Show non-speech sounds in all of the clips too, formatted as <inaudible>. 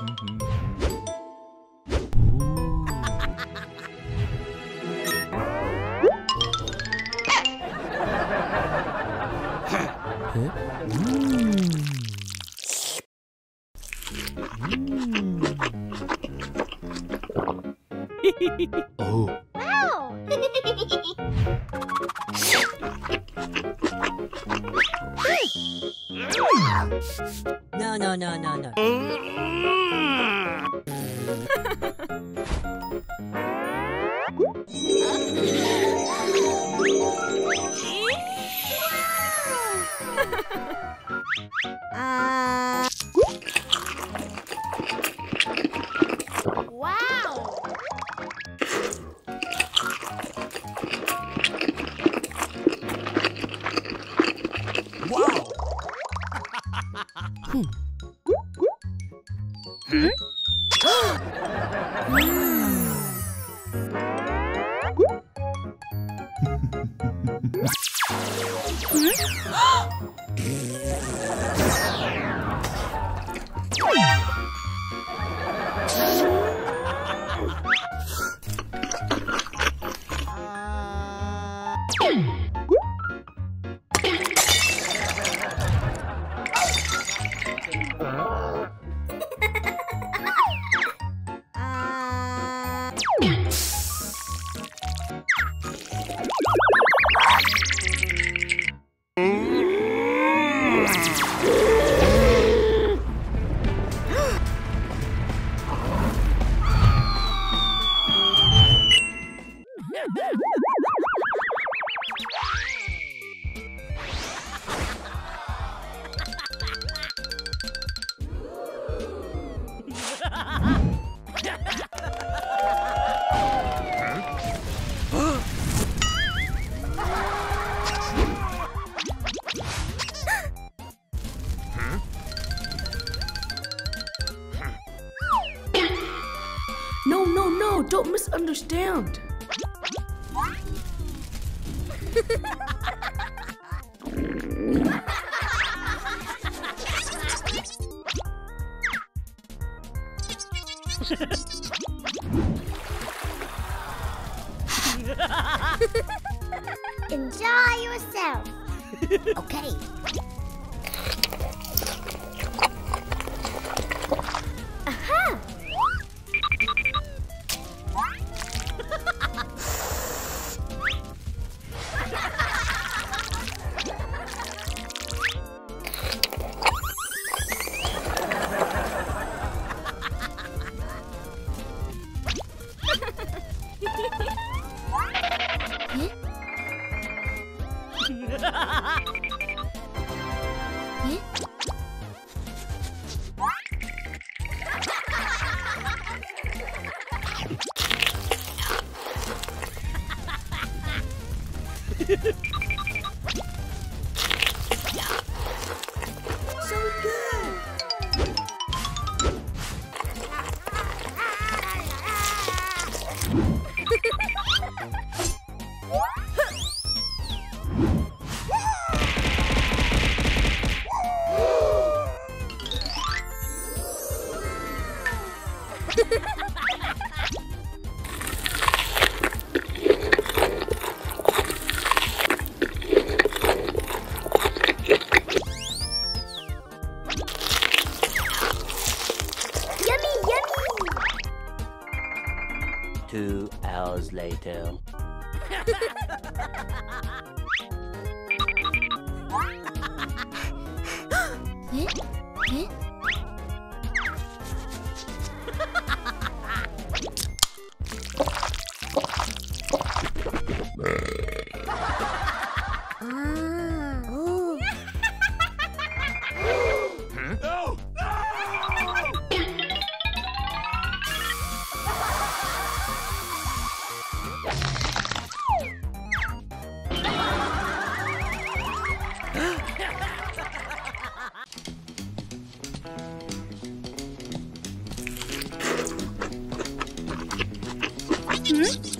음. 음. 오. Hum. Hum? Later. <laughs> 嗯？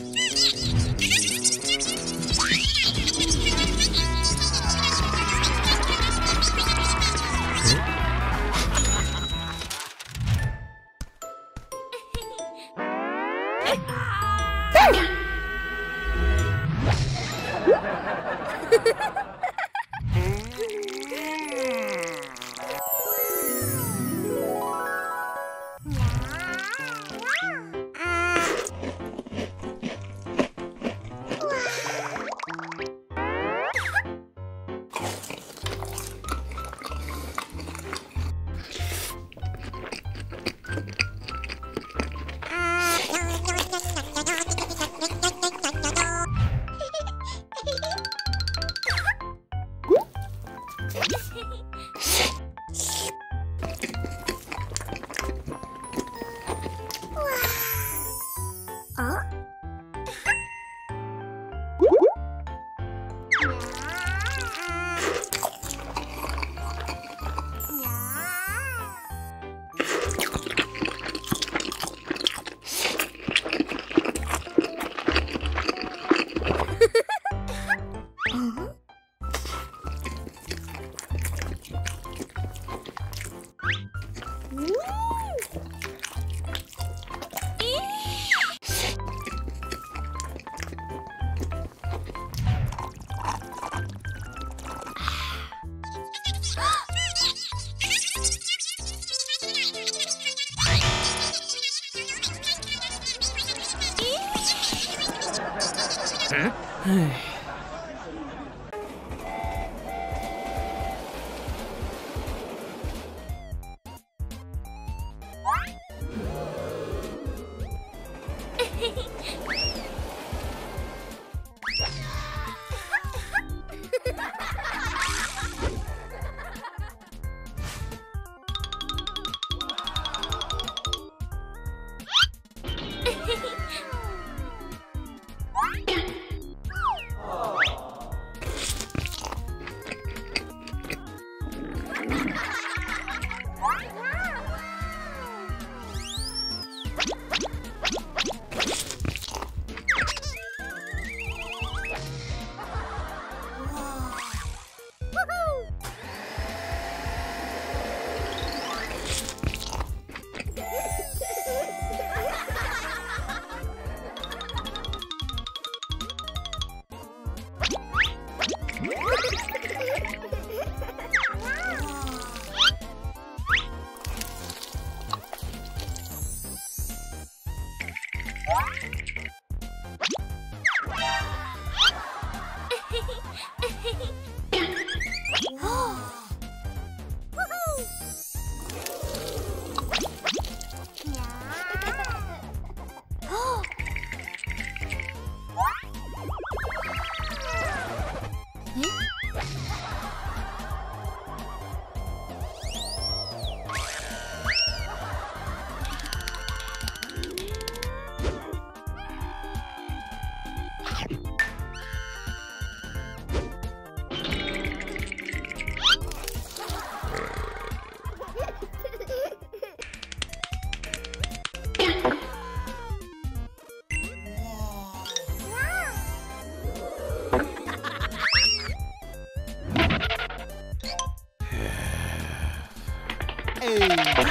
哎。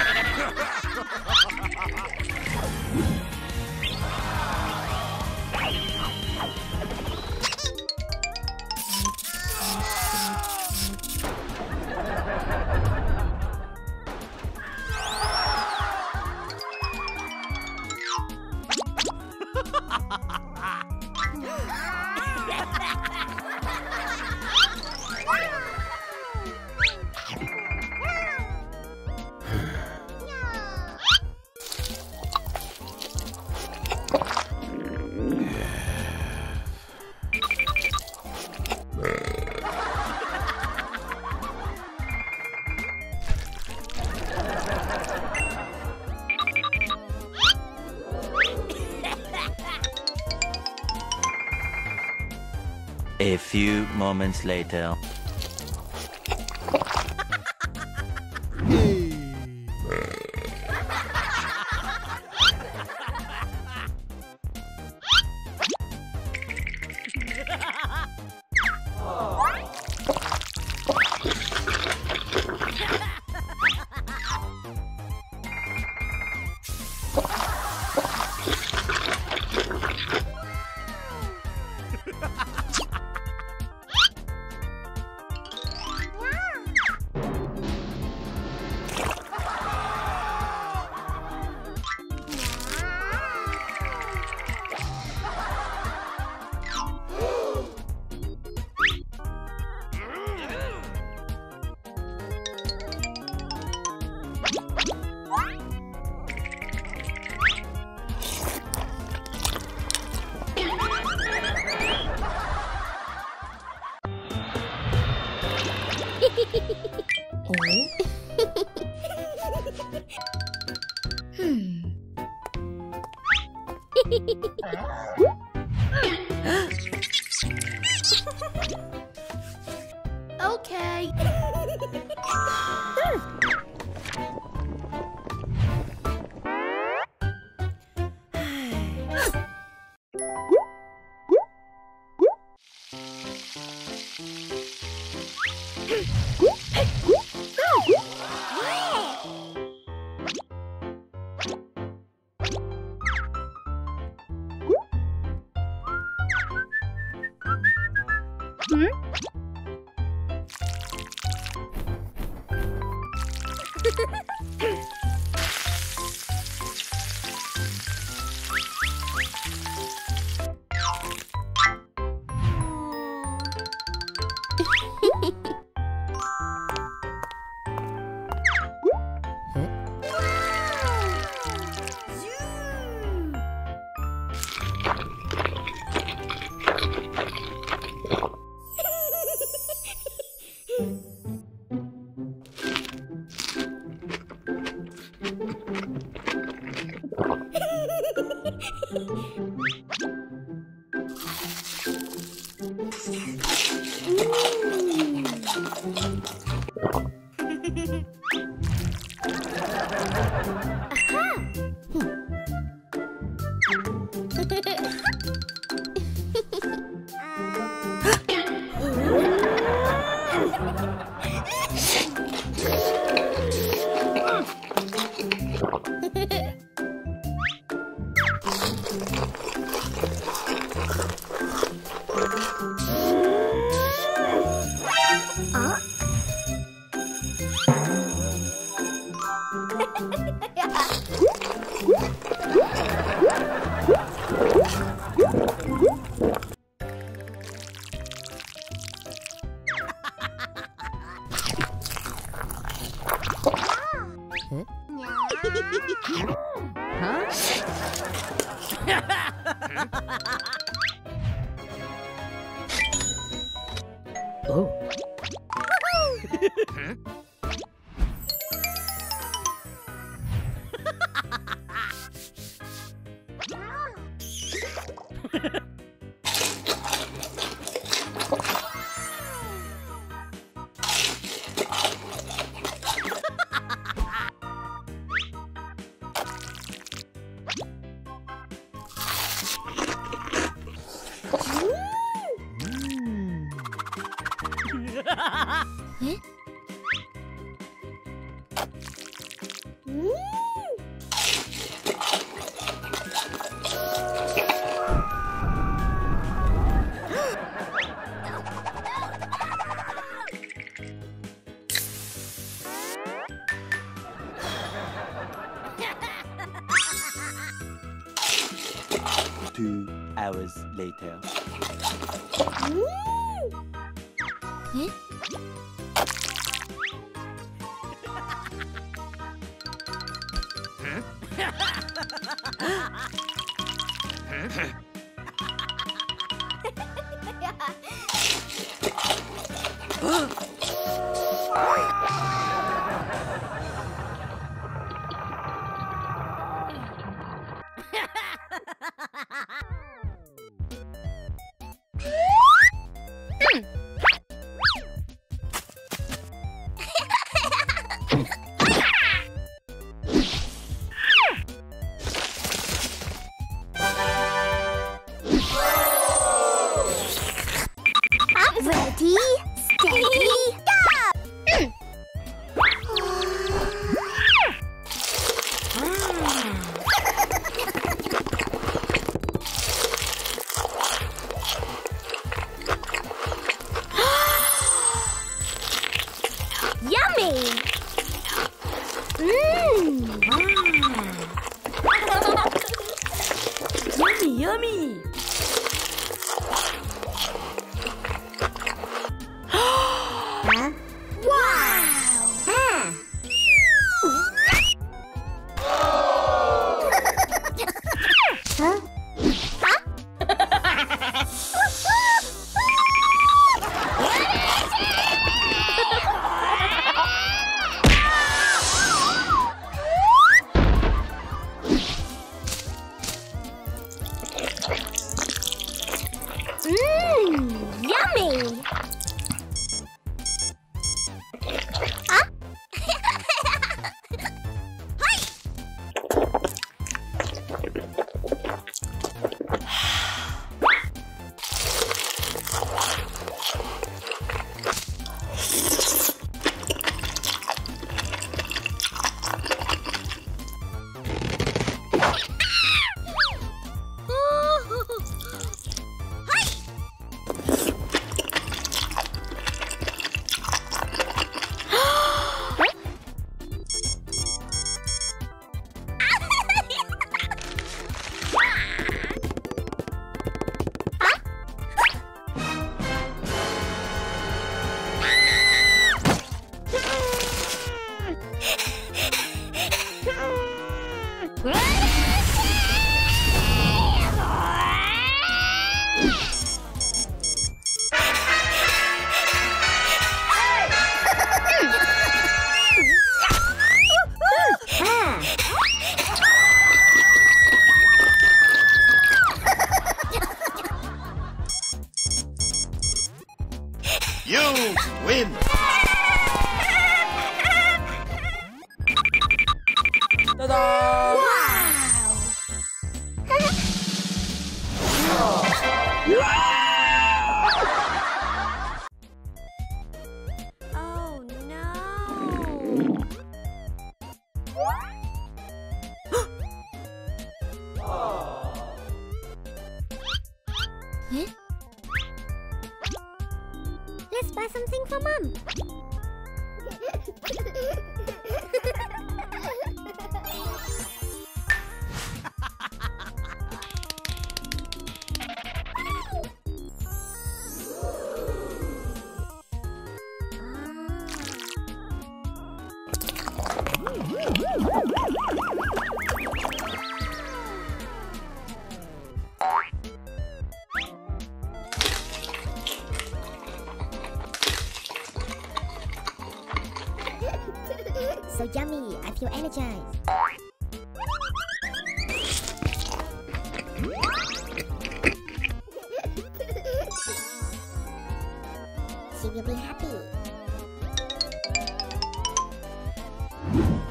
<laughs> moments later. Oh? <laughs> Hmm. Okay. え？Ready, <laughs> hmm. Something for mom. Huh?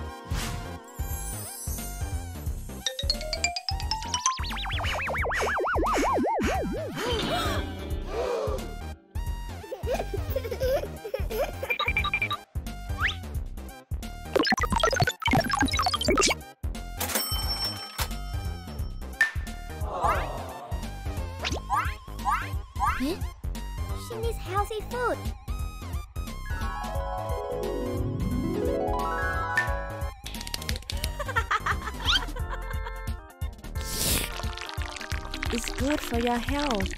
Your health.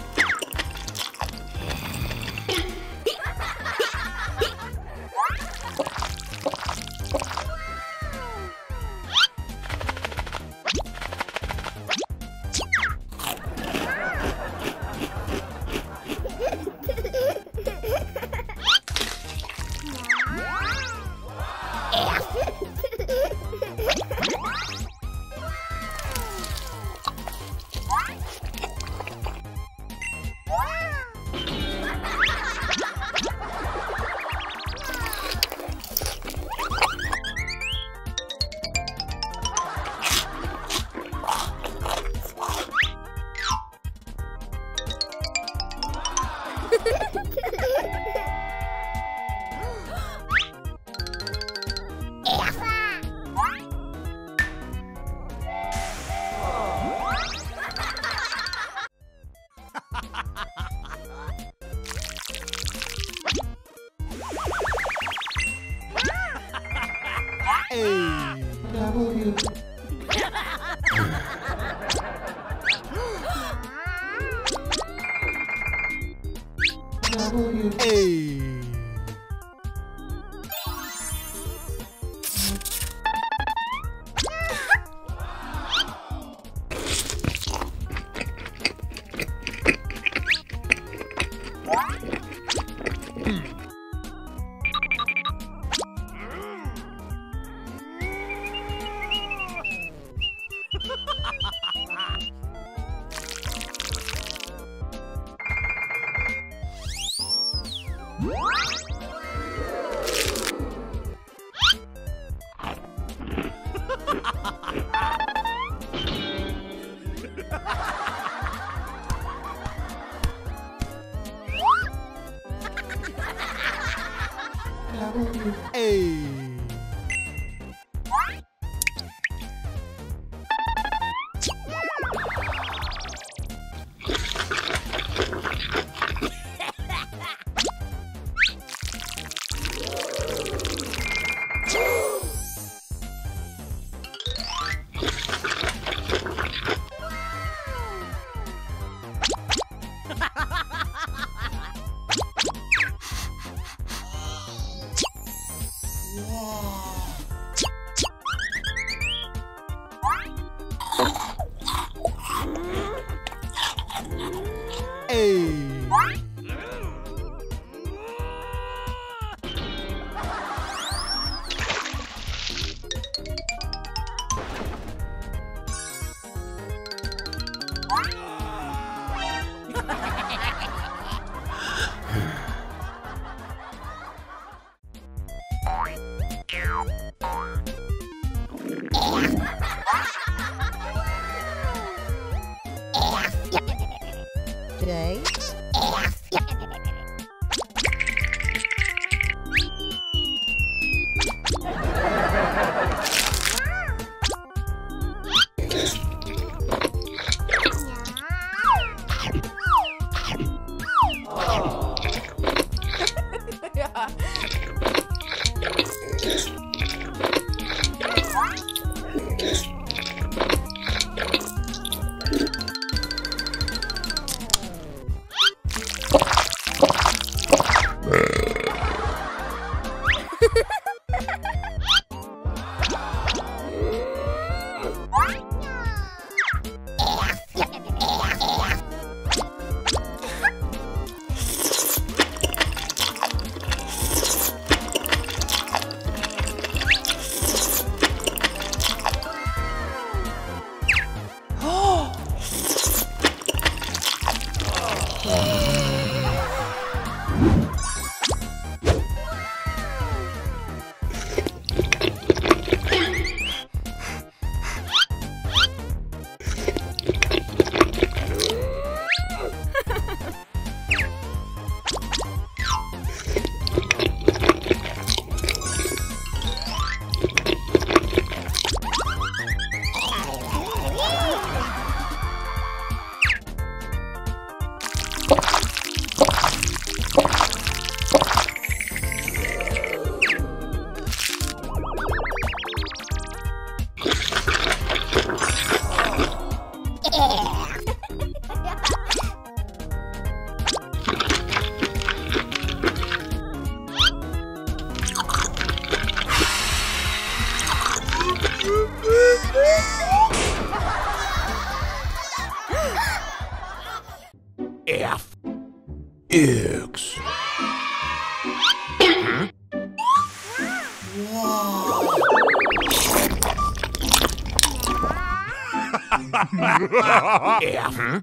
Uh-huh.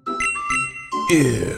F. X.